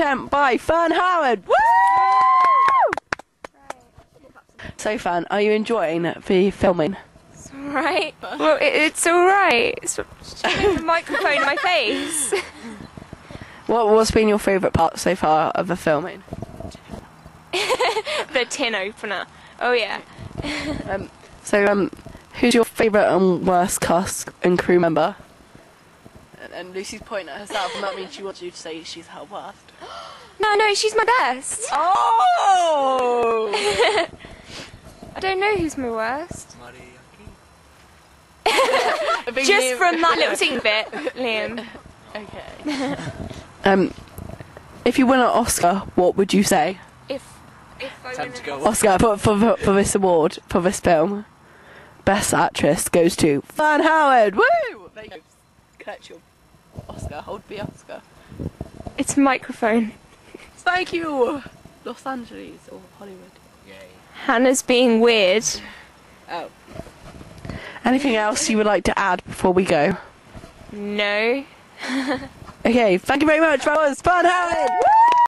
Camp by Fern Howard. Woo! So, Fern, are you enjoying the filming? Right. Well, it, it's all right. It's just a microphone in my face. What what's been your favourite part so far of the filming? the tin opener. Oh yeah. So, um, who's your favourite and worst cast and crew member? And, and Lucy's pointing at herself, and that means she wants you to say she's her worst. No, no, she's my best. Oh! I don't know who's my worst. I Just Liam- from that little ting bit, Liam. Okay. um, if you win an Oscar, what would you say? If if I Time win to go. Oscar for, for, for this award, for this film. Best actress goes to Fern Howard. Woo! There you go. Catch your Oscar. Hold the Oscar. It's a microphone. Thank you, Los Angeles or Hollywood. Yeah. Hannah's being weird. Oh. Anything else you would like to add before we go? No. Okay, thank you very much. That was Fern Howard. Woo!